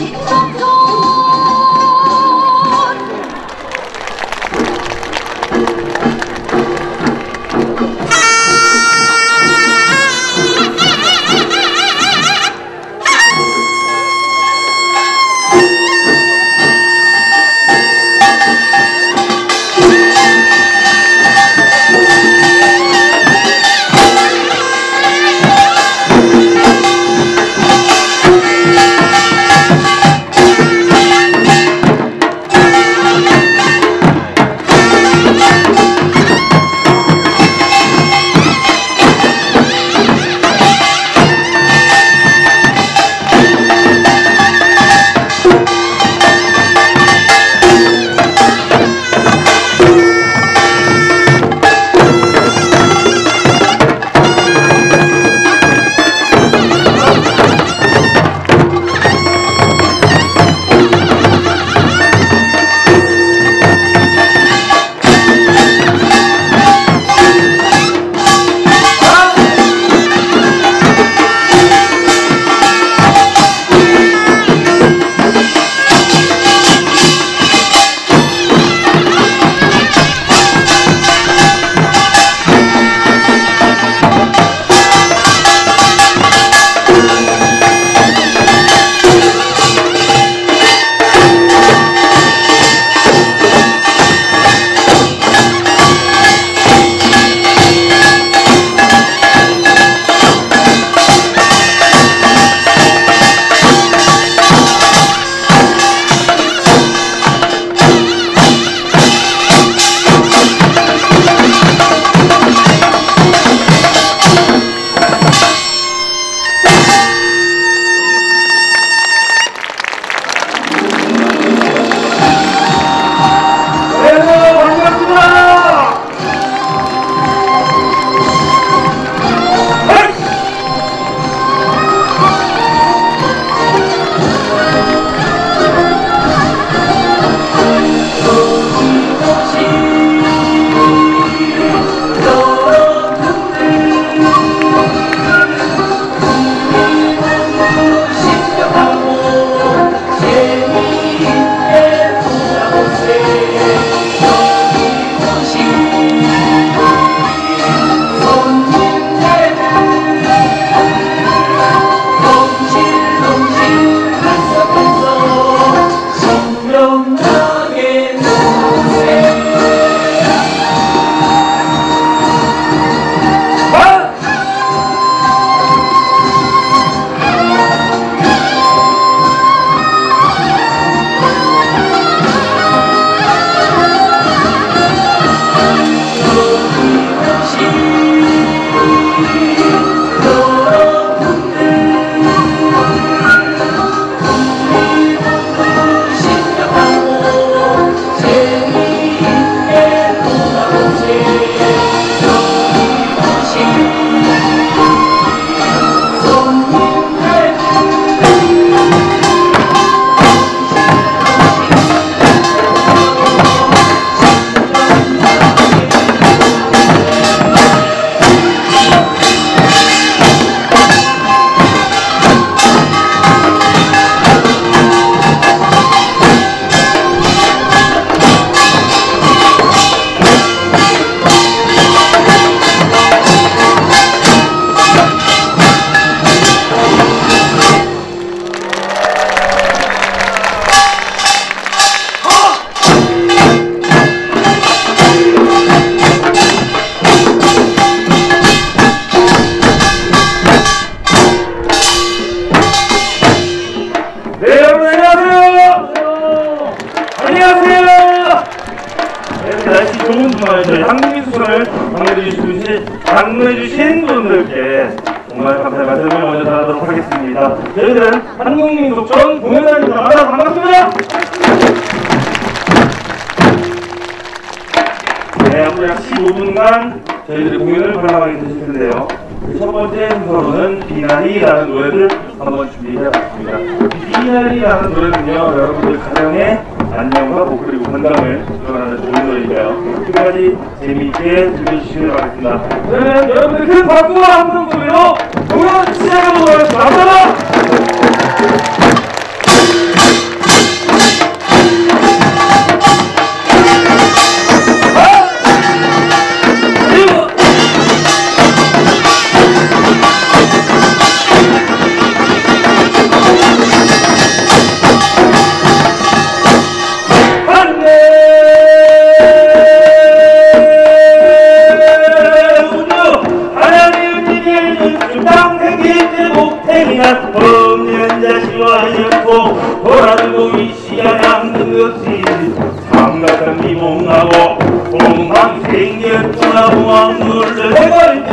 Thank. 방문해주신 분들께 정말 감사의 말씀을 먼저 전하도록 하겠습니다. 저희들은 한국민속촌 공연단입니다. 만나서 반갑습니다. 네, 앞으로 약 15분간 저희들이 공연을 관람하게 되실 텐데요. 그첫 번째 순서로는 비나리라는 노래를 한번 준비해 봤습니다. 이 비나리라는 노래는요, 여러분들 가정의 안녕과 복 그리고 건강을 기원하는 좋은 노래니까요. 끝까지 재미있게 즐겨주시길 바라겠습니다. 그러면 여러분들 큰 박수와 함성 소리로 공연 시작해보도록 하겠습니다. 감사합니다! 생각 없는 자시와였고 돌아도 이 시간 남는 것이. 삼각한 미봉하고 공항 생겼구나 왕물을 해버린